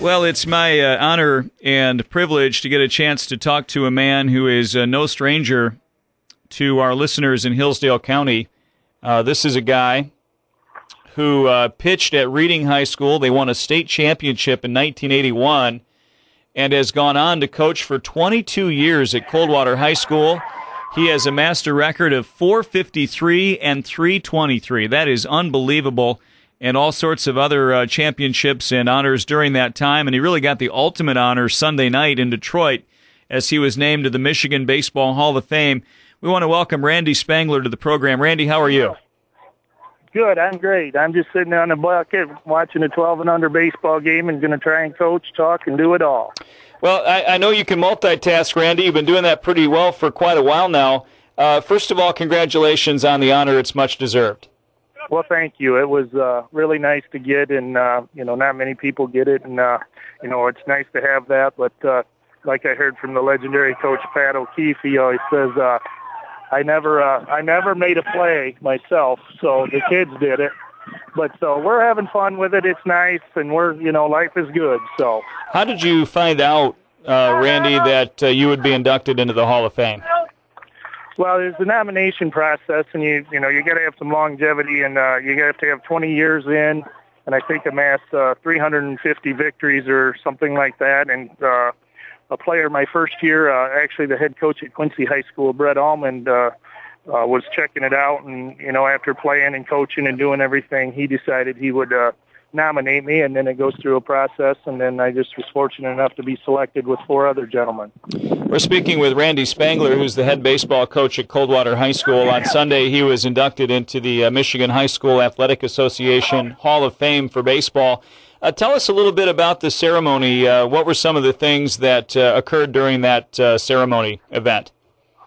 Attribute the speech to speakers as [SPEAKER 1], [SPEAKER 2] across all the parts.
[SPEAKER 1] Well, it's my uh, honor and privilege to get a chance to talk to a man who is uh, no stranger to our listeners in Hillsdale County. Uh, this is a guy who uh, pitched at Reading High School. They won a state championship in 1981 and has gone on to coach for 22 years at Coldwater High School. He has a master record of 453 and 323. That is unbelievable and all sorts of other uh, championships and honors during that time. And he really got the ultimate honor Sunday night in Detroit as he was named to the Michigan Baseball Hall of Fame. We want to welcome Randy Spangler to the program. Randy, how are you?
[SPEAKER 2] Good. I'm great. I'm just sitting on the bucket watching a 12 and under baseball game and going to try and coach, talk, and do it all.
[SPEAKER 1] Well, I, I know you can multitask, Randy. You've been doing that pretty well for quite a while now. Uh, first of all, congratulations on the honor. It's much deserved.
[SPEAKER 2] Well, thank you. It was uh, really nice to get, and uh, you know, not many people get it, and uh, you know, it's nice to have that. But uh, like I heard from the legendary coach Pat O'Keefe, he always says, uh, "I never, uh, I never made a play myself, so the kids did it." But so we're having fun with it. It's nice, and we're, you know, life is good. So,
[SPEAKER 1] how did you find out, uh, Randy, that uh, you would be inducted into the Hall of Fame?
[SPEAKER 2] Well, there's the nomination process, and you you know you got to have some longevity, and uh, you got to have 20 years in, and I think amassed uh, 350 victories or something like that. And uh, a player my first year, uh, actually the head coach at Quincy High School, Brett Almond, uh, uh, was checking it out, and you know after playing and coaching and doing everything, he decided he would. Uh, nominate me, and then it goes through a process, and then I just was fortunate enough to be selected with four other gentlemen.
[SPEAKER 1] We're speaking with Randy Spangler, who's the head baseball coach at Coldwater High School. On Sunday, he was inducted into the uh, Michigan High School Athletic Association Hall of Fame for baseball. Uh, tell us a little bit about the ceremony. Uh, what were some of the things that uh, occurred during that uh, ceremony event?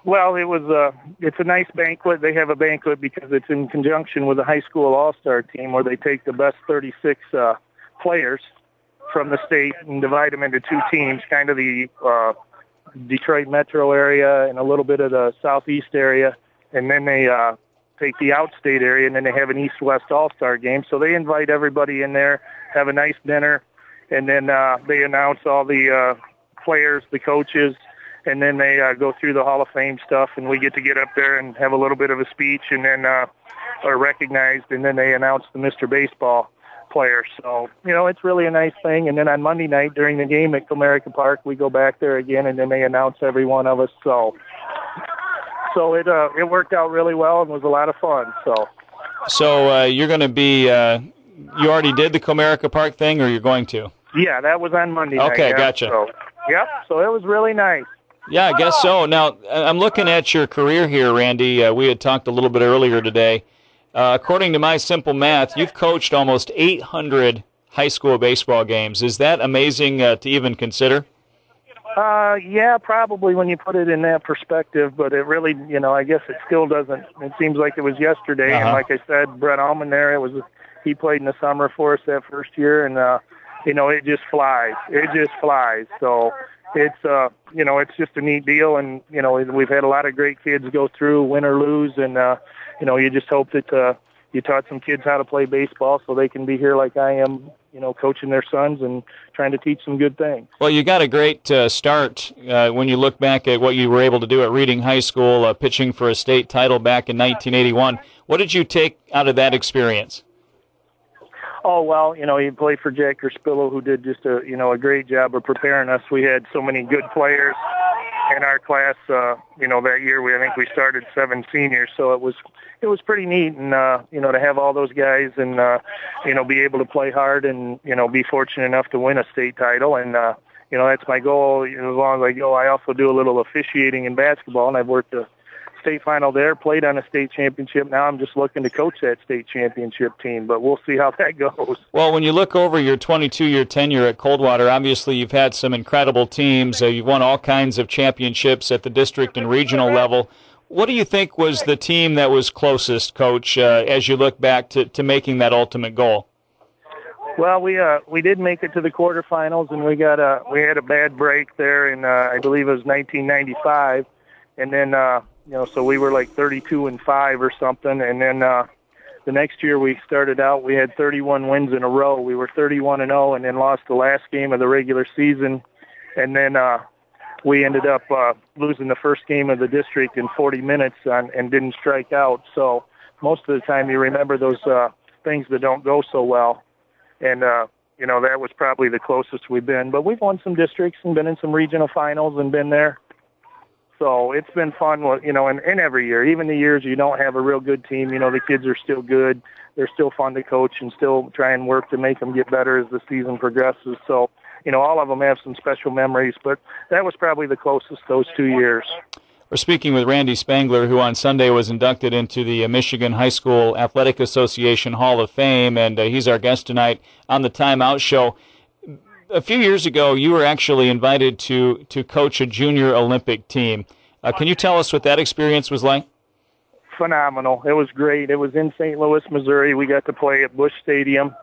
[SPEAKER 2] Well, it was a it's a nice banquet. They have a banquet because it's in conjunction with a high school all star team where they take the best 36 uh, players from the state and divide them into two teams, kind of the uh, Detroit metro area and a little bit of the southeast area, and then they uh, take the outstate area and then they have an east west all star game. So they invite everybody in there, have a nice dinner, and then uh, they announce all the uh, players, the coaches and then they uh, go through the Hall of Fame stuff, and we get to get up there and have a little bit of a speech, and then uh, are recognized, and then they announce the Mr. Baseball player. So you know, it's really a nice thing. And then on Monday night during the game at Comerica Park, we go back there again, and then they announce every one of us. So so it uh, it worked out really well and was a lot of fun. So
[SPEAKER 1] so uh, you're going to be uh, you already did the Comerica Park thing, or you're going to?
[SPEAKER 2] Yeah, that was on Monday.
[SPEAKER 1] Okay,
[SPEAKER 2] night, yeah.
[SPEAKER 1] gotcha.
[SPEAKER 2] So, yep. So it was really nice.
[SPEAKER 1] Yeah, I guess so. Now, I'm looking at your career here, Randy. Uh, we had talked a little bit earlier today. Uh, according to my simple math, you've coached almost 800 high school baseball games. Is that amazing uh, to even consider?
[SPEAKER 2] Uh, yeah, probably when you put it in that perspective, but it really, you know, I guess it still doesn't. It seems like it was yesterday,
[SPEAKER 1] Uh-huh.
[SPEAKER 2] and like I said, Brett Almond there, it was he played in the summer for us that first year, and uh, you know, it just flies. It just flies. So it's uh, you know, it's just a neat deal, and you know, we've had a lot of great kids go through, win or lose, and uh, you know, you just hope that uh, you taught some kids how to play baseball so they can be here like I am, you know, coaching their sons and trying to teach them good things.
[SPEAKER 1] Well, you got a great uh, start uh, when you look back at what you were able to do at Reading High School, uh, pitching for a state title back in 1981. What did you take out of that experience?
[SPEAKER 2] Oh well, you know, he played for Jack Crispillo, who did just a you know a great job of preparing us. We had so many good players in our class. Uh, you know, that year we I think we started seven seniors, so it was it was pretty neat, and uh, you know to have all those guys and uh, you know be able to play hard and you know be fortunate enough to win a state title, and uh, you know that's my goal. You know, as long as I go, I also do a little officiating in basketball, and I've worked a state final there, played on a state championship. Now I'm just looking to coach that state championship team, but we'll see how that goes.
[SPEAKER 1] Well, when you look over your 22 year tenure at Coldwater, obviously you've had some incredible teams. Uh, you've won all kinds of championships at the district and regional level. What do you think was the team that was closest, Coach, uh, as you look back to, to making that ultimate goal?
[SPEAKER 2] Well, we uh we did make it to the quarterfinals, and we got a we had a bad break there in uh, I believe it was 1995, and then uh, you know so we were like 32 and five or something, and then uh, the next year we started out, we had 31 wins in a row. We were 31 and 0, and then lost the last game of the regular season, and then uh, we ended up uh, losing the first game of the district in 40 minutes on, and didn't strike out. So most of the time, you remember those uh, things that don't go so well, and uh, you know that was probably the closest we've been. But we've won some districts and been in some regional finals and been there. So it's been fun, you know, and, and every year, even the years you don't have a real good team, you know, the kids are still good. They're still fun to coach and still try and work to make them get better as the season progresses. So, you know, all of them have some special memories, but that was probably the closest those two years.
[SPEAKER 1] We're speaking with Randy Spangler, who on Sunday was inducted into the Michigan High School Athletic Association Hall of Fame, and uh, he's our guest tonight on the Timeout Show a few years ago, you were actually invited to to coach a junior Olympic team. Uh, can you tell us what that experience was like?
[SPEAKER 2] Phenomenal. It was great. It was in St. Louis, Missouri. We got to play at Busch Stadium,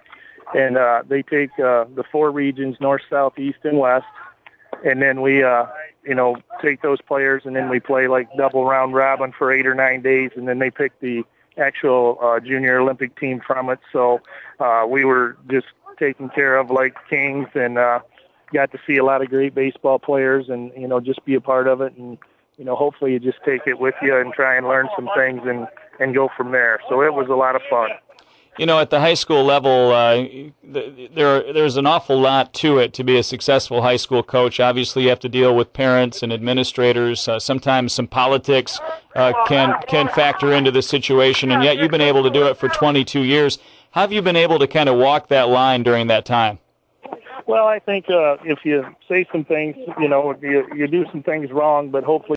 [SPEAKER 2] and uh, they take uh, the four regions: north, south, east, and west. And then we, uh, you know, take those players, and then we play like double round robin for eight or nine days, and then they pick the actual uh, junior Olympic team from it. So uh, we were just taken care of like kings and uh, got to see a lot of great baseball players and, you know, just be a part of it. And, you know, hopefully you just take it with you and try and learn some things and, and go from there. So it was a lot of fun.
[SPEAKER 1] You know, at the high school level, uh, there there's an awful lot to it to be a successful high school coach. Obviously, you have to deal with parents and administrators. Uh, sometimes some politics uh, can can factor into the situation, and yet you've been able to do it for 22 years. How have you been able to kind of walk that line during that time?
[SPEAKER 2] Well, I think uh, if you say some things, you know, you, you do some things wrong, but hopefully